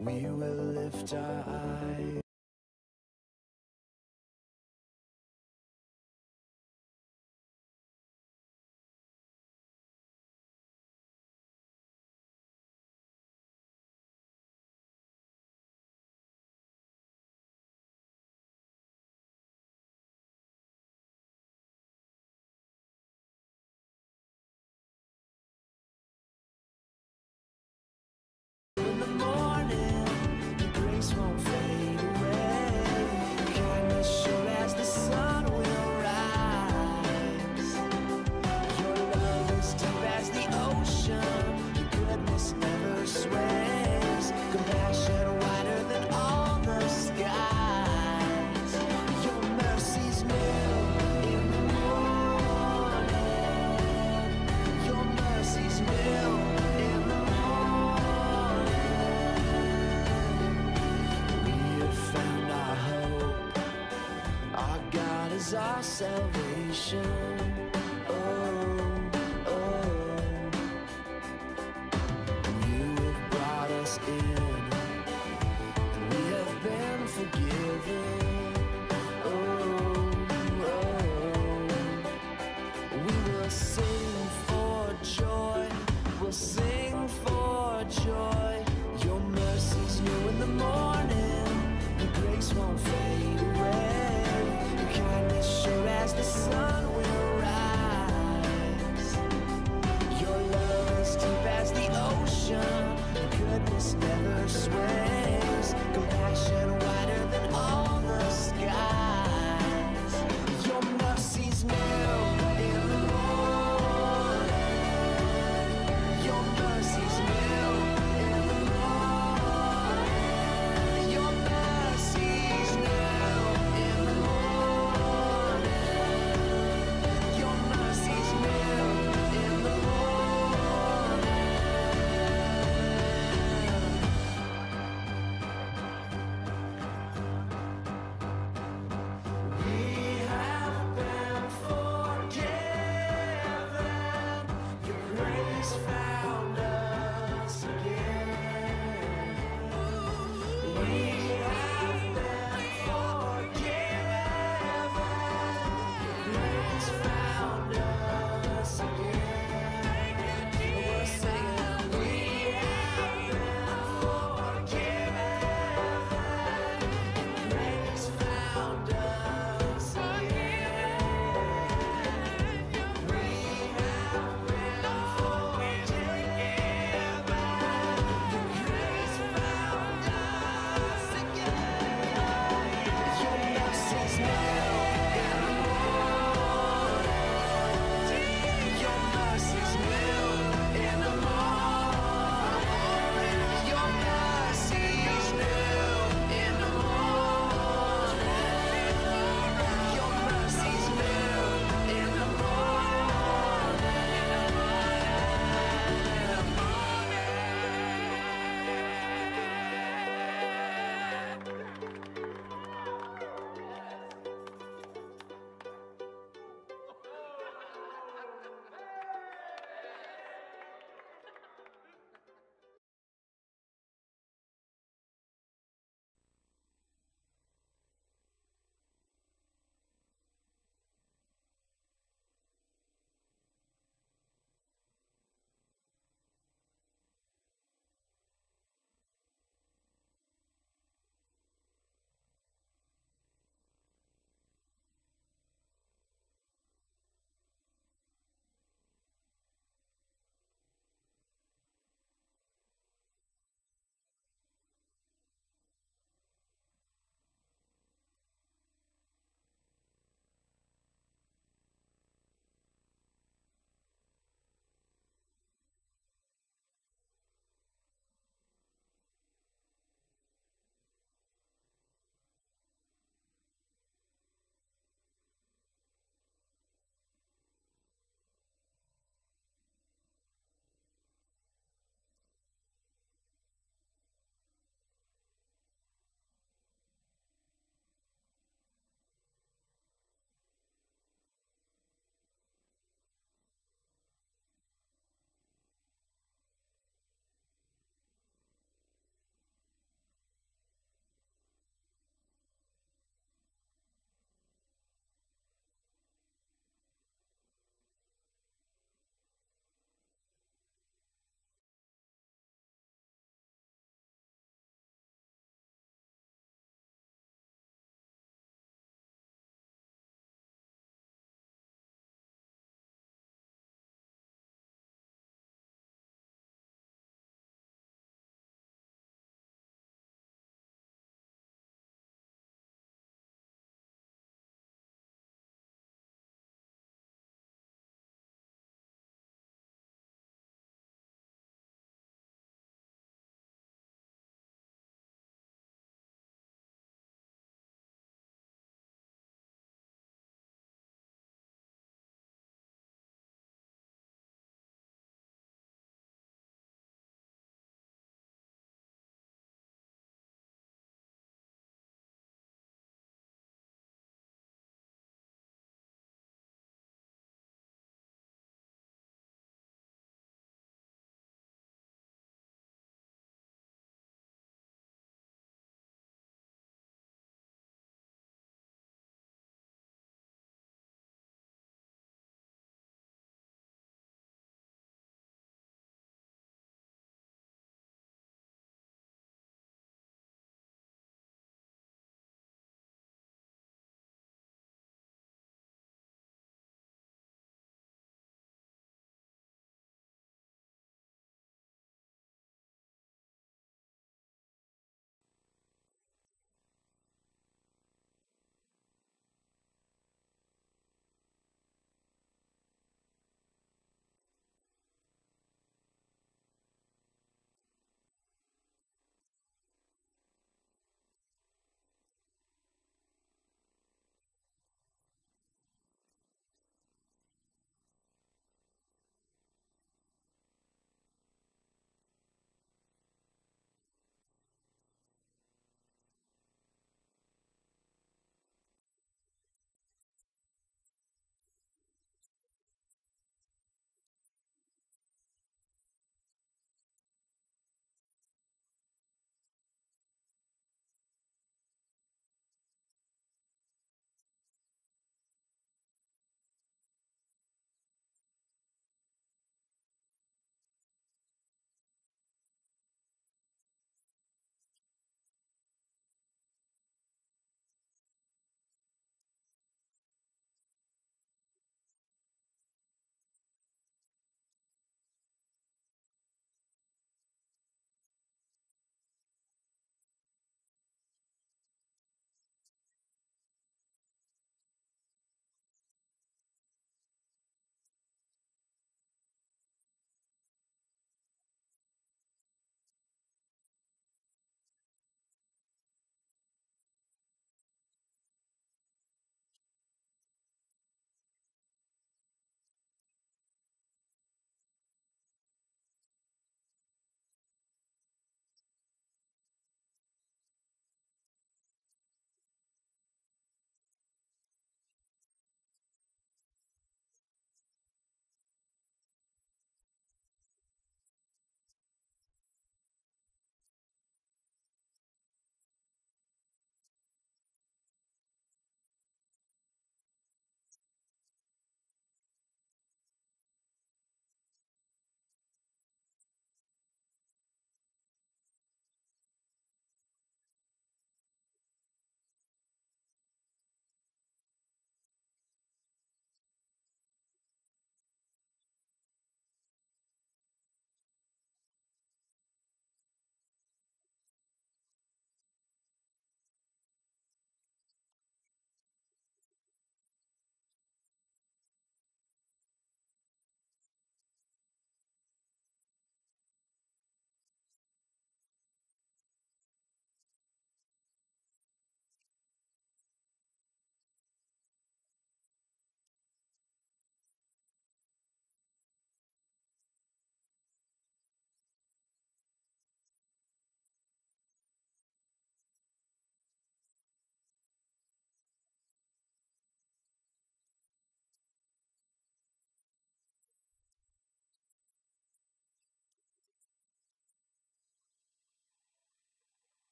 we will lift our eyes. Salvation.